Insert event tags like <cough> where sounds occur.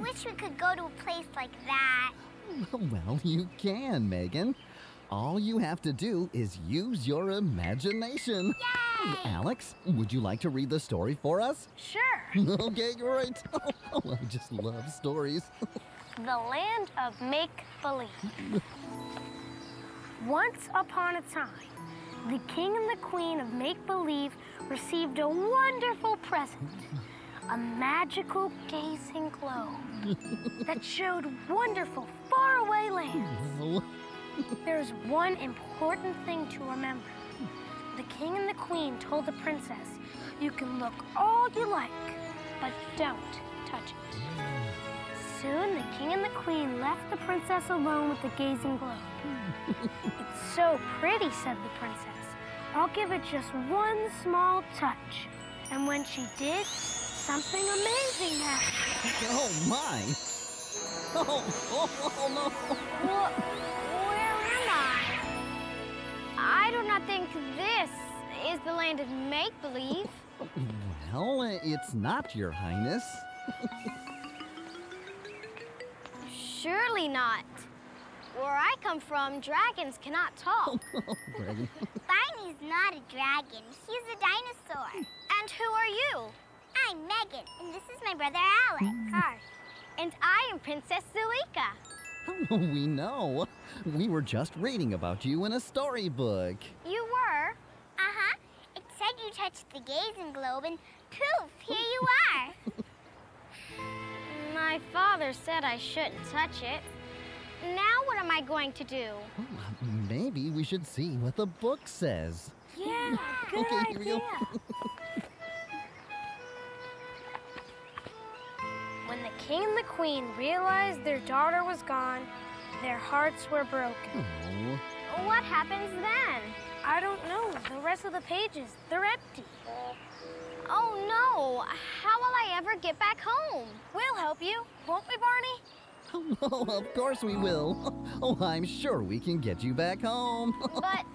wish we could go to a place like that. Well, you can, Megan. All you have to do is use your imagination. Yay! Alex, would you like to read the story for us? Sure. <laughs> okay, great. <laughs> Oh, I just love stories. <laughs> the land of make believe. Once upon a time, the king and the queen of make believe received a wonderful present a magical gazing globe that showed wonderful faraway lands. <laughs> There's one important thing to remember. The king and the queen told the princess, You can look all you like, but don't touch it. Soon the king and the queen left the princess alone with the gazing globe. <laughs> it's so pretty, said the princess. I'll give it just one small touch. And when she did, something amazing happened. oh my. Oh, oh, oh no. Wh- where am I? I do not think this is the land of make believe. Well, it's not, Your Highness. Surely not. Where I come from, dragons cannot talk. <laughs> Oh, Barney's not a dragon. He's a dinosaur. and who are you? I'm Megan, and this is my brother Alex. Hi. And I am Princess Zulika. <laughs> we know. We were just reading about you in a storybook. You were? Uh-huh. It said you touched the gazing globe, and poof, here you are. <laughs> My father said I shouldn't touch it. Now what am I going to do? Oh, Maybe we should see what the book says. Yeah, <laughs> good Okay, here we go. idea. King and the queen realized their daughter was gone, their hearts were broken. Oh, What happens then? I don't know. The rest of the pages, they're empty. Oh no! How will I ever get back home? We'll help you, won't we, Barney? <laughs> oh, of course we will. <laughs> Oh, I'm sure we can get you back home. <laughs> But